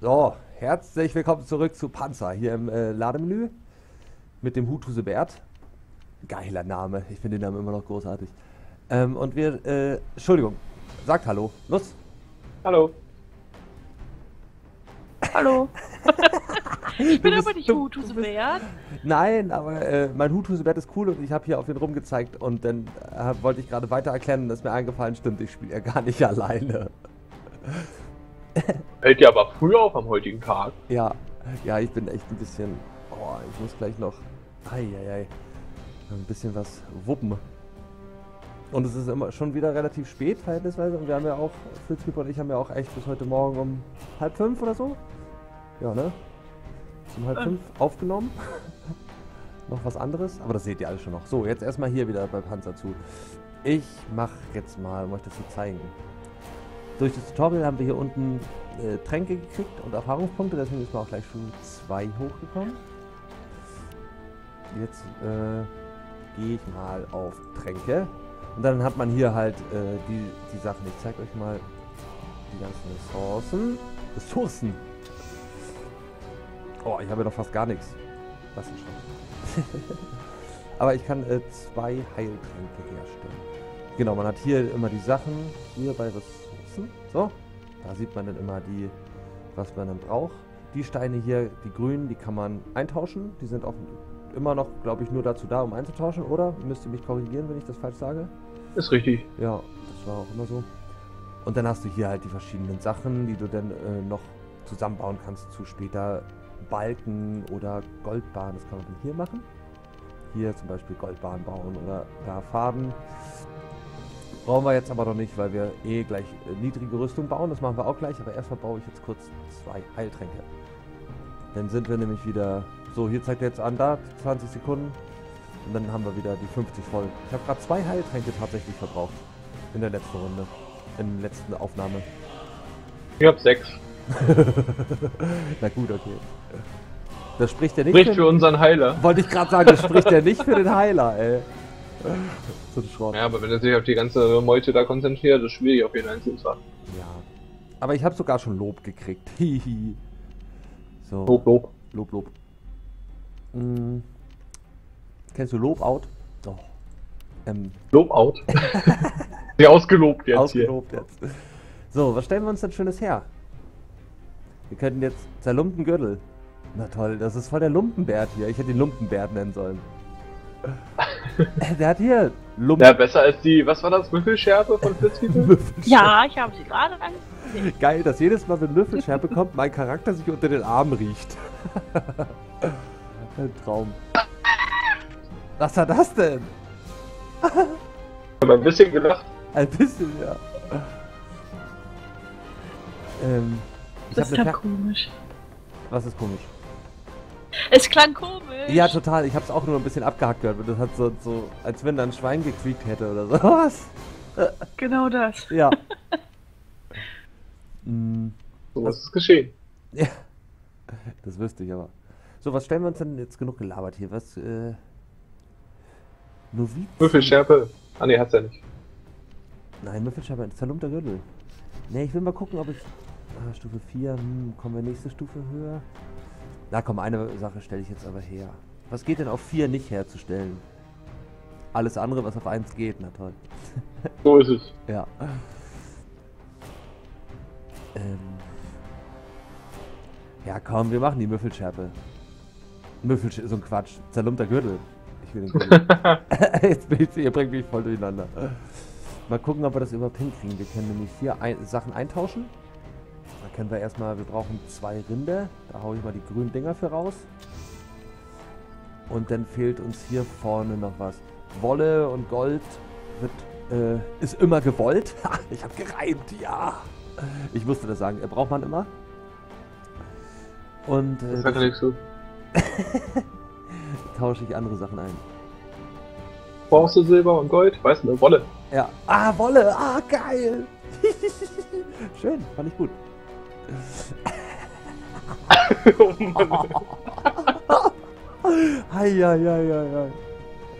So, herzlich willkommen zurück zu Panzer hier im äh, Lademenü mit dem Hutuse Bert. Geiler Name, ich finde den Namen immer noch großartig. Ähm, und wir, äh, Entschuldigung, sagt Hallo. Los. Hallo. Hallo. ich bin bist aber nicht dumm, Hutu du bist- Bert. Nein, aber äh, mein Hutuse Bert ist cool und ich habe hier auf ihn rumgezeigt und dann äh, wollte ich gerade weiter erklären und ist mir eingefallen, stimmt, ich spiele ja gar nicht alleine. Hält ja aber früh auf am heutigen Tag. Ja, ja, ich bin echt ein bisschen. Oh, ich muss gleich noch. Eieiei. Ein bisschen was wuppen. Und es ist immer schon wieder relativ spät, verhältnisweise. Und wir haben ja auch, Filzkeeper und ich haben ja auch echt bis heute Morgen um halb fünf oder so. Ja, ne? Um halb Ähm. fünf aufgenommen. noch was anderes, aber das seht ihr alles schon noch. So, jetzt erstmal hier wieder bei Panzer zu. Ich mach jetzt mal, um euch das zu zeigen. Durch das Tutorial haben wir hier unten äh, Tränke gekriegt und Erfahrungspunkte, deswegen ist man auch gleich schon 2 hochgekommen. Jetzt äh, gehe ich mal auf Tränke. Und dann hat man hier halt äh, die, die Sachen. Ich zeige euch mal die ganzen Ressourcen. Ressourcen. Oh, ich habe ja noch fast gar nichts. Das ist schon. Aber ich kann äh, zwei Heiltränke herstellen. Genau, man hat hier immer die Sachen, hier bei Ressourcen. So, da sieht man dann immer die, was man dann braucht. Die Steine hier, die grünen, die kann man eintauschen. Die sind auch immer noch, glaube ich, nur dazu da, um einzutauschen, oder? Müsst ihr mich korrigieren, wenn ich das falsch sage? Ist richtig. Ja, das war auch immer so. Und dann hast du hier halt die verschiedenen Sachen, die du dann äh, noch zusammenbauen kannst zu später Balken oder Goldbahn. Das kann man dann hier machen. Hier zum Beispiel Goldbahn bauen oder da Farben. Brauchen wir jetzt aber noch nicht, weil wir eh gleich äh, niedrige Rüstung bauen. Das machen wir auch gleich. Aber erstmal baue ich jetzt kurz zwei Heiltränke. Dann sind wir nämlich wieder... So, hier zeigt er jetzt an, da 20 Sekunden. Und dann haben wir wieder die 50 voll. Ich habe gerade zwei Heiltränke tatsächlich verbraucht. In der letzten Runde. In der letzten Aufnahme. Ich hab sechs. Na gut, okay. Das spricht ja nicht Spricht für unseren Heiler. Wollte ich gerade sagen, das spricht ja nicht für den Heiler, ey. So ein Schrott. Ja, aber wenn er sich auf die ganze Meute da konzentriert, ist schwierig auf jeden einzelnen zu achten. Ja. Aber ich habe sogar schon Lob gekriegt. Hihi. so. Lob, Lob. Lob, Lob. Mm. Kennst du Lobout? Doch. Ähm, Lob out. Sehr ausgelobt jetzt ausgelobt jetzt. So, was stellen wir uns denn Schönes her? Wir könnten jetzt zerlumpten Gürtel. Na toll, das ist voll der Lumpenbert hier. Ich hätte ihn Lumpenbert nennen sollen. Der hat hier. Lumpen. Ja, besser als die, was war das, Würfelschärpe von Flitzkiefer? Ja, ich habe sie gerade angesehen. Geil, dass jedes Mal, wenn Würfelschärpe kommt, mein Charakter sich unter den Arm riecht. Ein Traum. Was war das denn? Ich hab ein bisschen gelacht. Ein bisschen, ja. Ähm, ich Das klang Fer komisch. Was ist komisch? Es klang komisch. Ja, total. Ich hab's auch nur ein bisschen abgehackt gehört. Das hat so, so, als wenn da ein Schwein gequiekt hätte oder so. Was? Genau das. Ja. mm, So was ist geschehen. ja. Das wüsste ich aber. So, was stellen wir uns denn jetzt genug gelabert hier? Was, äh. Noviz? Würfelschärpe. Ah ne, hat's ja nicht. Nein, Müffelscheibe, ein zerlumpter Gürtel. Ne, ich will mal gucken, ob ich. Ah, Stufe 4, hm, kommen wir nächste Stufe höher? Na komm, eine Sache stelle ich jetzt aber her. Was geht denn auf 4 nicht herzustellen? Alles andere, was auf 1 geht, na toll. So ist es. Ja. Ähm. Ja, komm, wir machen die Müffelschärpe. Müffelschärpe, so ein Quatsch. Zerlumpter Gürtel. Ich will den Gürtel. Jetzt bin ich, ihr bringt mich voll durcheinander. Mal gucken, ob wir das überhaupt hinkriegen. Wir können nämlich hier ein, Sachen eintauschen. Da können wir erstmal, wir brauchen zwei Rinde. Da hau ich mal die grünen Dinger für raus. Und dann fehlt uns hier vorne noch was. Wolle und Gold wird, äh, ist immer gewollt. Ich habe gereimt, ja. Ich musste das sagen. Braucht man immer. Und äh, ja nichts so. tausche ich andere Sachen ein. Brauchst du Silber und Gold? Weißt du, Wolle. Ja. Ah, Wolle. Ah, geil. Schön, fand ich gut. Oh Mann, Heieieiei.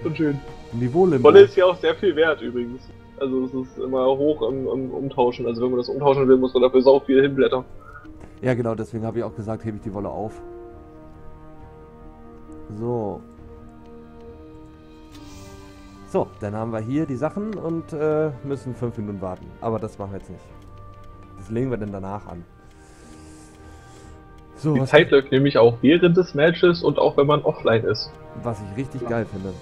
schon schön. Niveaulimbo. Wolle ist ja auch sehr viel wert übrigens. Also es ist immer hoch im, im Umtauschen. Also wenn man das umtauschen will, muss man dafür sau viel hinblättern. Ja, genau, deswegen habe ich auch gesagt, hebe ich die Wolle auf. So. So, dann haben wir hier die Sachen und äh, müssen fünf Minuten warten. Aber das machen wir jetzt nicht. Das legen wir dann danach an. So, die Zeit läuft nämlich auch während des Matches und auch wenn man offline ist. Was ich richtig ja. geil finde.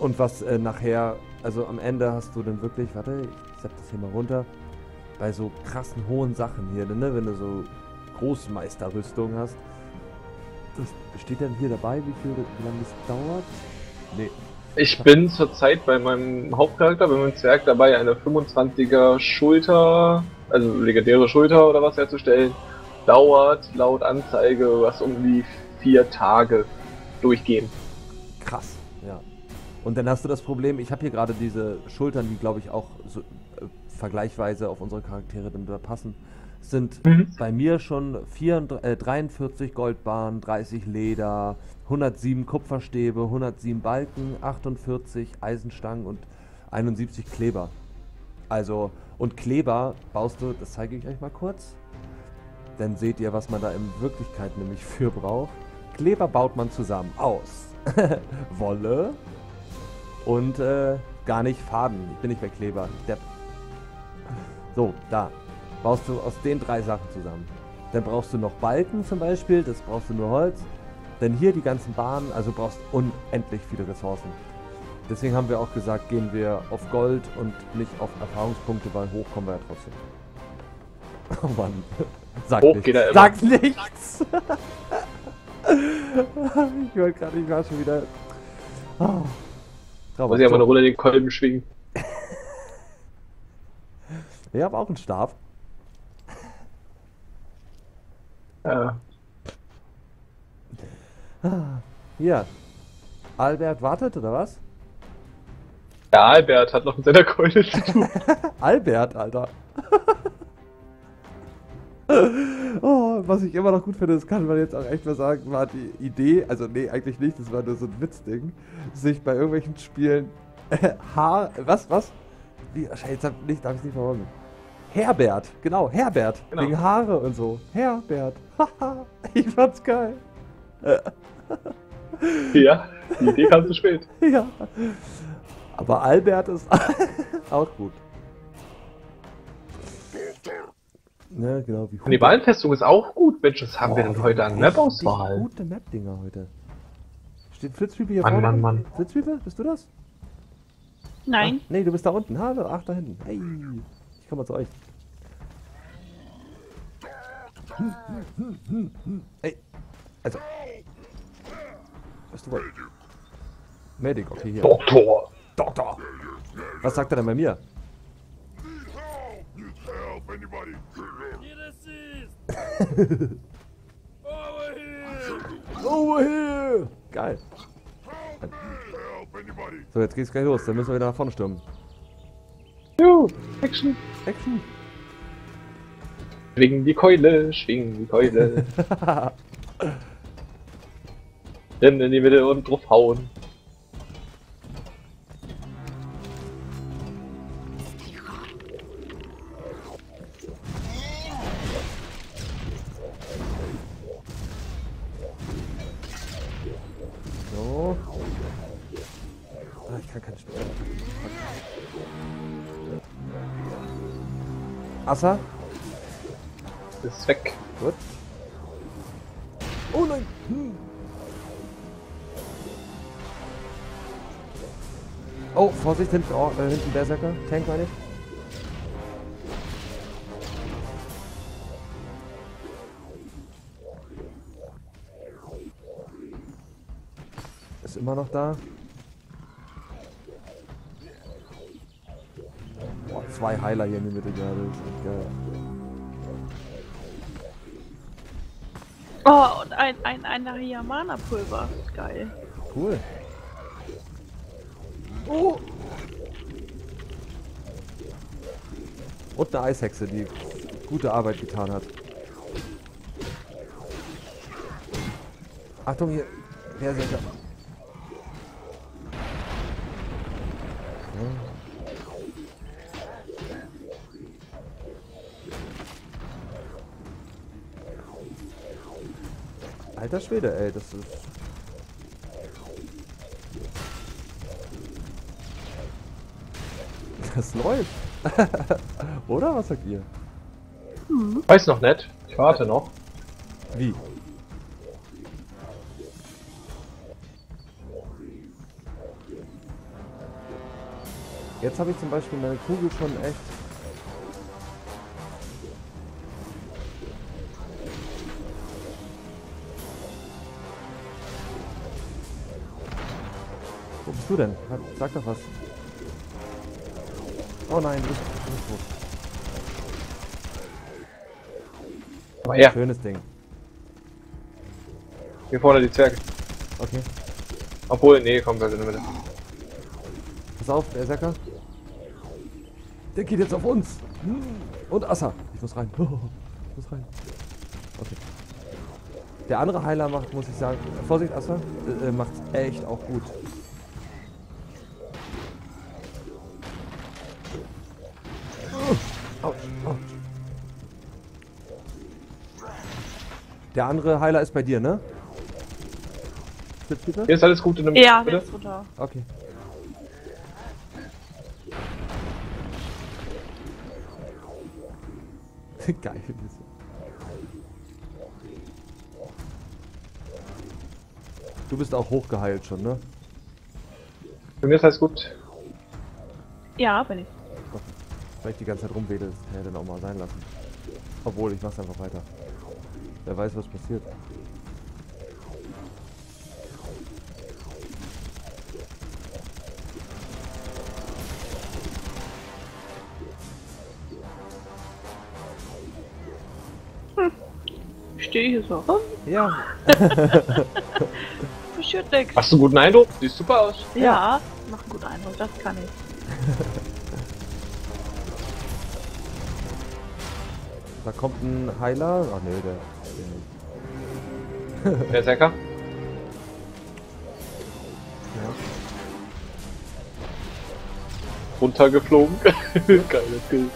Und was äh, nachher, also am Ende hast du dann wirklich, warte, ich setze das hier mal runter, bei so krassen hohen Sachen hier, ne, wenn du so Großmeisterrüstung hast. Das steht dann hier dabei, wie viel, wie lange das dauert? Nee. Ich bin zurzeit bei meinem Hauptcharakter, bei meinem Zwerg dabei, eine 25er Schulter, also legendäre Schulter oder was herzustellen. Dauert laut Anzeige was um die vier Tage durchgehen. Krass, ja. Und dann hast du das Problem, ich habe hier gerade diese Schultern, die glaube ich auch so, äh, vergleichsweise auf unsere Charaktere dann da passen sind mhm. bei mir schon 4, äh, 43 Goldbahnen, 30 Leder, 107 Kupferstäbe, 107 Balken, 48 Eisenstangen und 71 Kleber. Also, und Kleber baust du, das zeige ich euch mal kurz. Dann seht ihr, was man da in Wirklichkeit nämlich für braucht. Kleber baut man zusammen aus Wolle und äh, gar nicht Faden. Ich bin nicht bei Kleber. Depp. So, da baust du aus den drei Sachen zusammen. Dann brauchst du noch Balken zum Beispiel, das brauchst du nur Holz. Dann hier die ganzen Bahnen, also brauchst unendlich viele Ressourcen. Deswegen haben wir auch gesagt, gehen wir auf Gold und nicht auf Erfahrungspunkte, weil hoch kommen wir ja trotzdem. Oh Mann. Sag hoch nichts. Sag nichts! ich wollte gerade, ich war schon wieder. Oh. Muss ich ja mal eine Runde den Kolben schwingen. ich habe auch einen Stab. Ja. Hier. Albert wartet, oder was? Ja, Albert hat noch mit seiner Keule zu tun. Albert, Alter. oh, was ich immer noch gut finde, das kann man jetzt auch echt mal sagen, war die Idee, also nee, eigentlich nicht, das war nur so ein Witzding, sich bei irgendwelchen Spielen Haar, was, was? Wie, jetzt hab, nicht, darf ich nicht verfolgen. Herbert, genau, Herbert. Genau. Wegen Haare und so. Herbert. Haha, ich fand's geil. ja, die Idee kam zu spät. Ja. Aber Albert ist auch gut. Ne, genau, wie Und die Wallenfestung ist auch gut. Mensch, was haben oh, wir denn heute an Map-Auswahl? Gute Map-Dinger heute. Steht Flitzwiebel hier Mann, vorne? Mann, Mann. Flitzwiebel, bist du das? Nein. Ah, nee, du bist da unten. Hallo, ach, da hinten. Hey komm mal zu euch. Ey. Also. Was du wolltest? Medic, okay, hier. Doktor! Doktor! Was sagt er denn bei mir? Over here! Geil. So, jetzt geht's gleich los. Dann müssen wir wieder nach vorne stürmen. Juhu, Action. Action. Schwingen die Keule, schwingen die Keule. Dann in die Mitte und drauf hauen. Assa? Ist weg. Gut. Oh nein! Hm. Oh, Vorsicht, hinten, oh, äh, hinten Berserker. Tank meine ich. Ist immer noch da. Zwei Heiler hier in der Mitte gerade. Das ist echt geil. Oh, und ein, ein, ein hier Mana-Pulver. Geil. Cool. Oh! Und eine Eishexe, die gute Arbeit getan hat. Achtung hier. Wer ist Alter Schwede, ey, das ist. Das läuft. Oder? Was sagt ihr? Weiß noch nicht. Ich warte noch. Wie? Jetzt habe ich zum Beispiel meine Kugel schon echt. Wo bist du denn? Sag doch was. Oh nein, du bist, du bist tot. Aber ja, Schönes Ding. hier vorne die Zwerge. Okay. Obwohl, nee, komm, bleib in der Mitte. Pass auf, der Säcker. Der geht jetzt auf uns. Und Assa. Ich muss rein. Ich muss rein. Okay. Der andere Heiler macht, muss ich sagen, Vorsicht Assa, äh, äh, macht's echt auch gut. Der andere Heiler ist bei dir, ne? Spitzpeter? Hier ist alles gut in der Ja, der Mitte. ist runter. Okay. Geil. diese. Du bist auch hochgeheilt schon, ne? Bei mir ist alles gut. Ja, bin ich. Weil ich die ganze Zeit rumwedel, das hätte dann auch mal sein lassen. Obwohl, ich mach's einfach weiter. Wer weiß, was passiert. Ich stehe hier so rum. Ja, Passiert nix. Hast du einen guten Eindruck? Siehst super aus. Ja, macht einen guten Eindruck, das kann ich. da kommt ein Heiler. Ach nee, der. Säcker. Ja. Runtergeflogen. Geiles Bild.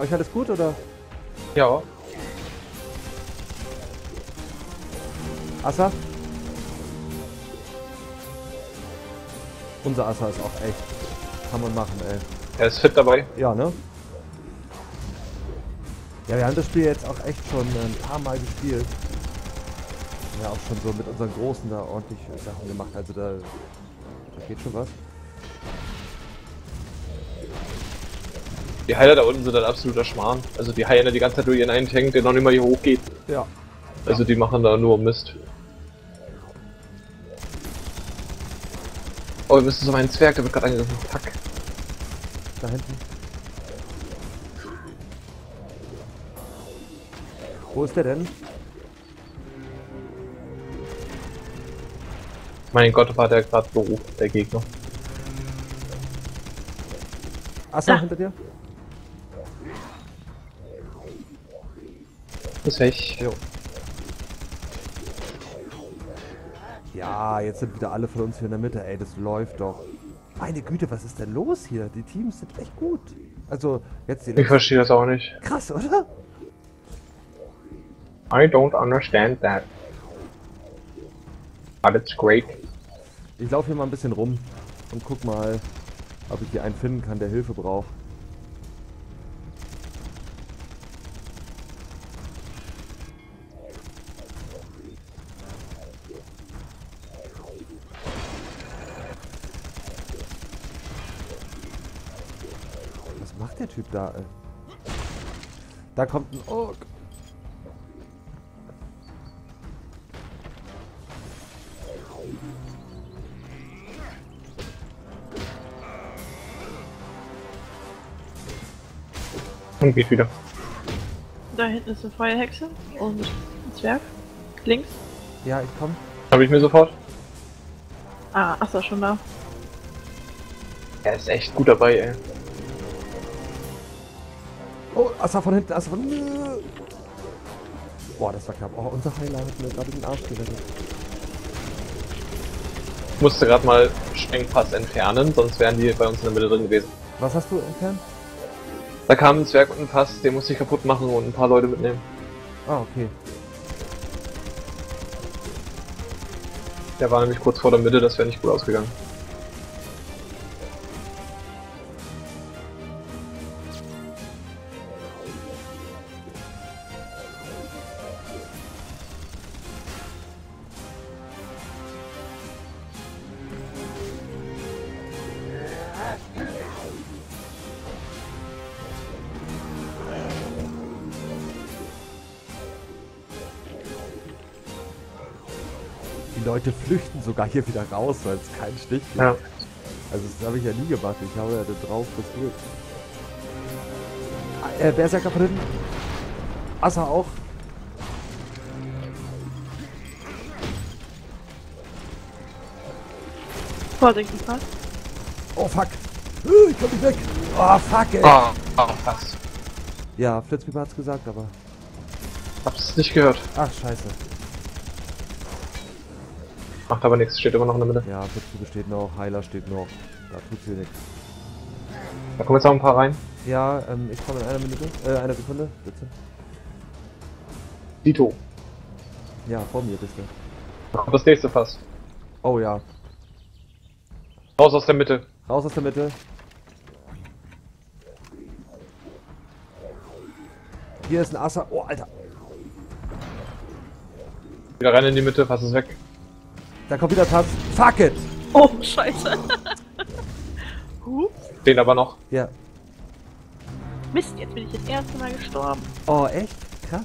Euch alles gut oder? Ja. Assa? Unser Assa ist auch echt. Kann man machen, ey. Er ist fit dabei. Ja, ne? Ja, wir haben das Spiel jetzt auch echt schon ein paar Mal gespielt. Ja, auch schon so mit unseren Großen da ordentlich Sachen gemacht. Also da, da geht schon was. Die Heiler da unten sind ein absoluter Schmarrn. Also die heilen da die ganze Zeit durch ihren einen Tank, der noch nicht mal hier hochgeht. Ja. Also die machen da nur Mist. Oh, wir müssen so meinen Zwerg, der wird gerade angegriffen. Fuck. Da hinten. Wo ist der denn? Mein Gott, war der gerade berufen, der Gegner. Da. hinter dir? Ist weg. Jo. Ja, jetzt sind wieder alle von uns hier in der Mitte. Ey, das läuft doch. Meine Güte, was ist denn los hier? Die Teams sind echt gut. Also, jetzt die Ich verstehe das auch nicht. Krass, oder? I don't understand that. But it's great. Ich laufe hier mal ein bisschen rum und guck mal, ob ich hier einen finden kann, der Hilfe braucht. Was macht der Typ da? Ey? Da kommt ein Ork. Und geht wieder. Da hinten ist eine Feuerhexe und ein Zwerg. Links. Ja, ich komm. Habe ich mir sofort. Ah, achso, schon da. Er ist echt gut dabei, ey. Oh, Assa von hinten, Assa von... Boah, das war knapp. Oh, unser Heiler hat mir gerade den Arsch gerettet. Ich musste gerade mal Sprengpass entfernen, sonst wären die bei uns in der Mitte drin gewesen. Was hast du entfernt? Da kam ein Zwerg und ein Pass, den musste ich kaputt machen und ein paar Leute mitnehmen. Ah, okay. Der war nämlich kurz vor der Mitte, das wäre nicht gut ausgegangen. Leute flüchten sogar hier wieder raus, weil es keinen Stich gibt. Ja. Also das habe ich ja nie gemacht. Ich habe ja da drauf gespielt. Ah, Äh, Berserker von hinten. Assa auch. Vorsichtig, was? Oh fuck. Äh, Ich komm nicht weg. Oh fuck, ey. Ah, ah, Pass. Ja, Flitzpieper hat's gesagt, aber. Hab's nicht gehört. Ach, scheiße. Macht aber nichts, steht immer noch in der Mitte. Ja, Flitzpieper steht noch, Heiler steht noch. Da tut hier nichts. Da kommen jetzt noch ein paar rein. Ja, ähm, ich komme in einer Minute. Äh, einer Sekunde, bitte. Dito. Ja, vor mir bist du. Das nächste Fass. Oh ja. Raus aus der Mitte. Raus aus der Mitte. Hier ist ein Assa. Oh, Alter. Wieder rein in die Mitte, Fass ist weg. Da kommt wieder Tanz. Fuck it! Oh, scheiße. Hups. Den aber noch. Ja. Mist, jetzt bin ich das erste Mal gestorben. Oh, echt? Krass.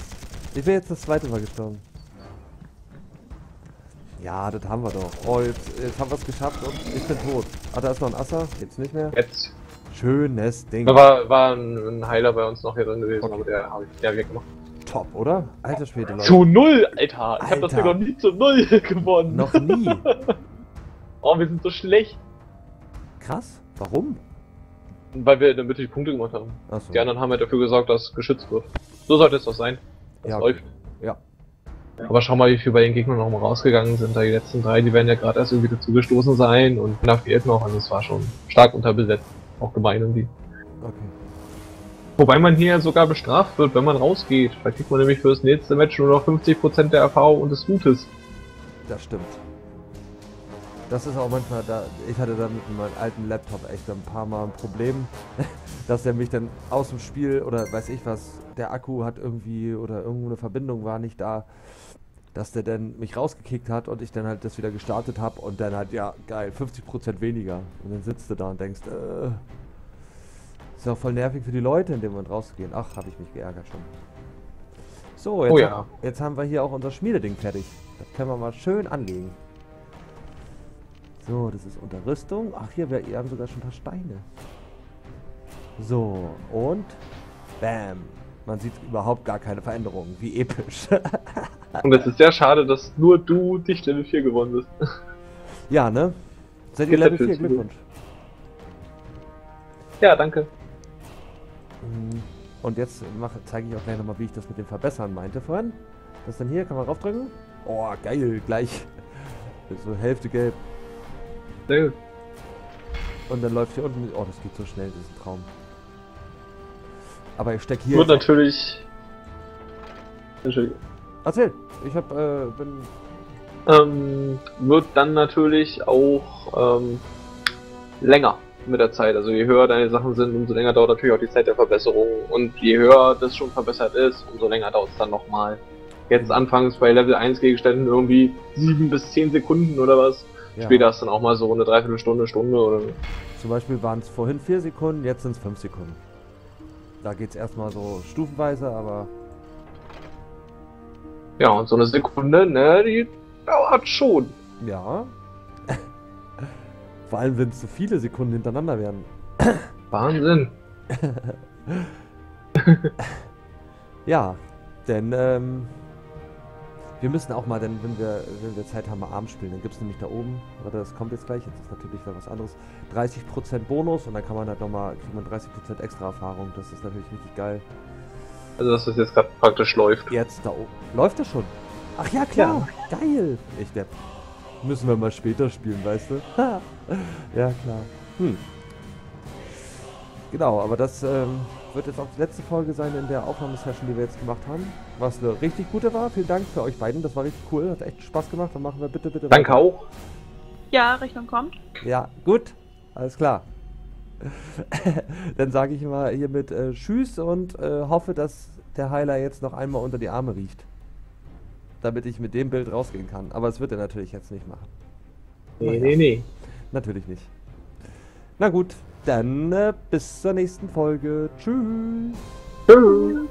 Ich bin jetzt das zweite Mal gestorben. Ja, das haben wir doch. Oh, jetzt, jetzt haben wir es geschafft und ich bin tot. Ah, da ist noch ein Assa. Jetzt nicht mehr. Jetzt. Schönes Ding. Da war, war ein, ein Heiler bei uns noch hier drin gewesen, Okay. aber der habe ich der weggemacht. Top, oder? Alter Schwede, Leute. Zu null, Alter! Ich hab das Alter. Noch nie zu null gewonnen. Noch nie. Oh, wir sind so schlecht. Krass. Warum? Weil wir in der Mitte die Punkte gemacht haben. Achso. Die anderen haben ja dafür gesorgt, dass geschützt wird. So sollte es doch sein. Das Ja, läuft. Ja. Aber schau mal, wie viel bei den Gegnern noch mal rausgegangen sind. Da die letzten drei, die werden ja gerade erst irgendwie dazugestoßen sein und da fehlt noch. Also es war schon stark unterbesetzt. Auch gemein irgendwie. Okay. Wobei man hier sogar bestraft wird, wenn man rausgeht. Da kriegt man nämlich für das nächste Match nur noch 50% der Erfahrung und des Gutes. Das stimmt. Das ist auch manchmal da. Ich hatte da mit meinem alten Laptop echt ein paar Mal ein Problem, dass er mich dann aus dem Spiel oder weiß ich was, der Akku hat irgendwie oder irgendeine Verbindung war nicht da, dass der dann mich rausgekickt hat und ich dann halt das wieder gestartet habe und dann halt, ja, geil, 50% weniger. Und dann sitzt du da und denkst, äh, ist auch voll nervig für die Leute, in dem Moment rauszugehen. Ach, habe ich mich geärgert schon. So, jetzt, Oh ja. ha- jetzt haben wir hier auch unser Schmiededing fertig. Das können wir mal schön anlegen. So, das ist unter Rüstung. Ach, hier, wir wir haben sogar schon ein paar Steine. So, und bam. Man sieht überhaupt gar keine Veränderungen. Wie episch. Und es ist sehr schade, dass nur du dich Level 4 gewonnen bist. ja, ne? Seid ihr Level 4? erzählst du. Glückwunsch. Ja, danke. Und jetzt zeige ich auch gleich nochmal, wie ich das mit dem Verbessern meinte vorhin. Das dann hier, kann man raufdrücken. Oh, geil, gleich. So Hälfte gelb. Sehr gut. Und dann läuft hier unten. Oh, das geht so schnell, das ist ein Traum. Aber ich stecke hier. Wird natürlich. Entschuldigung. Erzähl, ich hab, äh, bin. Ähm, wird dann natürlich auch ähm, länger mit der Zeit. Also je höher deine Sachen sind, umso länger dauert natürlich auch die Zeit der Verbesserung. Und je höher das schon verbessert ist, umso länger dauert es dann nochmal. Jetzt anfangs bei Level 1 Gegenständen irgendwie 7 bis 10 Sekunden oder was. Ja, Später ist dann auch mal so eine Dreiviertelstunde, Stunde oder Zum Beispiel waren es vorhin 4 Sekunden, jetzt sind es 5 Sekunden. Da geht's erstmal so stufenweise, aber. Ja, und so eine Sekunde, ne, die dauert schon. Ja. Vor allem, wenn es so viele Sekunden hintereinander werden. Wahnsinn. Ja, Denn ähm, wir müssen auch mal, denn wenn wir, wenn wir Zeit haben, mal Arm spielen. Dann gibt es nämlich da oben, warte, das kommt jetzt gleich, jetzt ist natürlich wieder was anderes, 30% Bonus und dann kann man halt nochmal, kriegt man 30% extra Erfahrung. Das ist natürlich richtig geil. Also dass das jetzt gerade praktisch läuft. Jetzt da oben. Läuft das schon? Ach ja, klar. Geil. Ich Depp. Müssen wir mal später spielen, weißt du? ja, klar. Hm. Genau, aber das ähm, wird jetzt auch die letzte Folge sein in der Aufnahmesession, die wir jetzt gemacht haben. Was eine richtig gute war. Vielen Dank für euch beiden. Das war richtig cool. Hat echt Spaß gemacht. Dann machen wir bitte, bitte Danke weiter. auch. Ja, Rechnung kommt. Ja, gut. Alles klar. Dann sage ich mal hiermit äh, Tschüss und äh, hoffe, dass der Heiler jetzt noch einmal unter die Arme riecht. Damit ich mit dem Bild rausgehen kann. Aber das wird er natürlich jetzt nicht machen. Nee, nee, nee. Natürlich nicht. Na gut, dann äh, bis zur nächsten Folge. Tschüss. Tschüss.